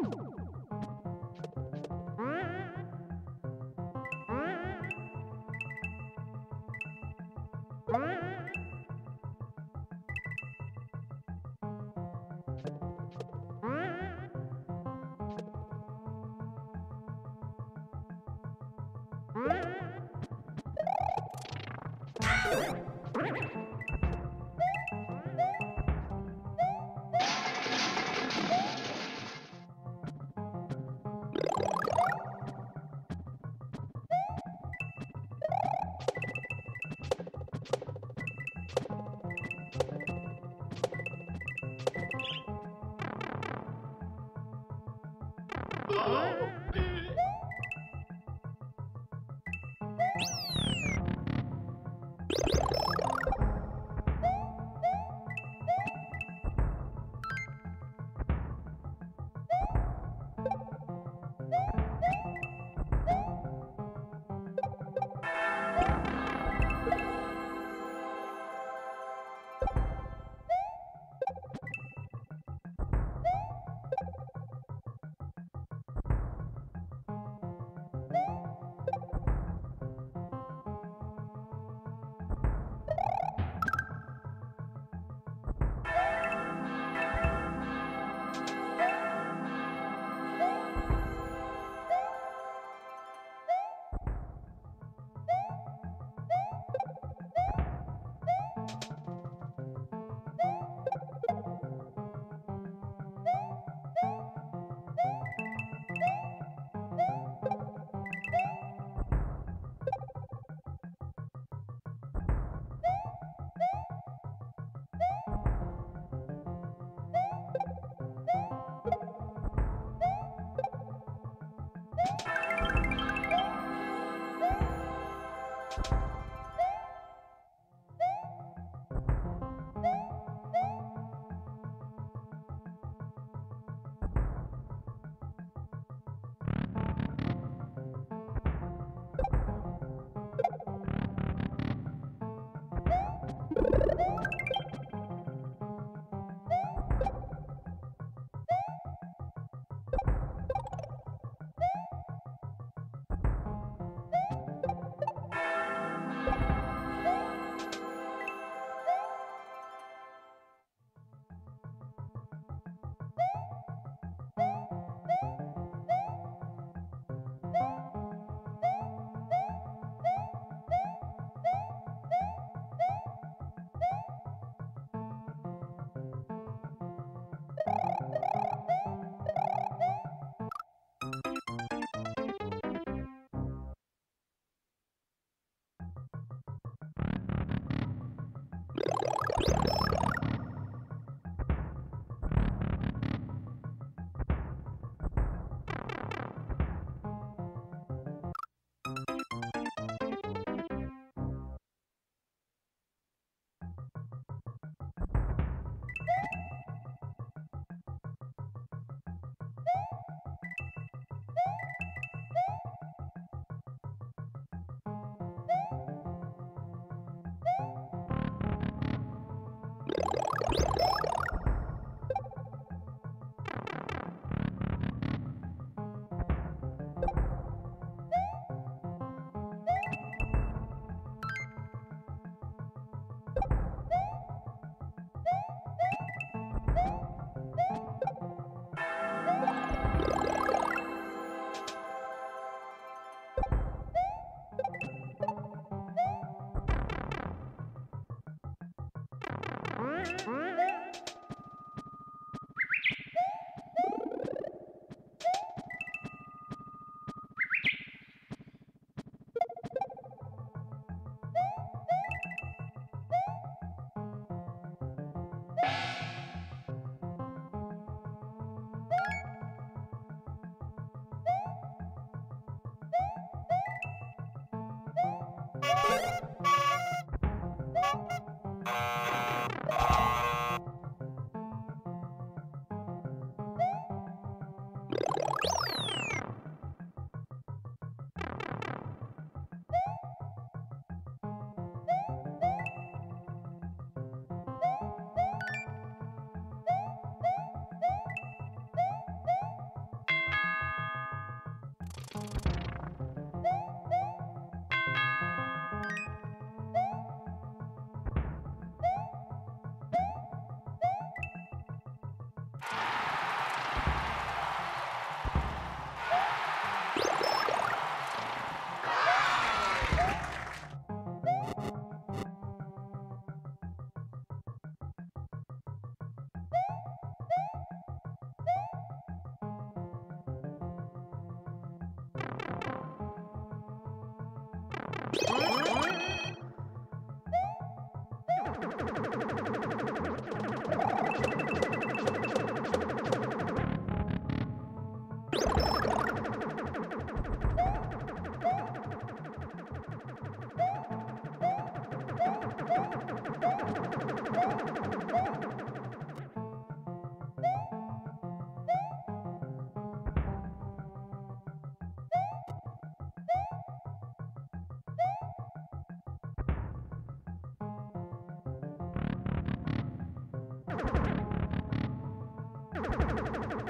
Woo! You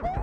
Woo!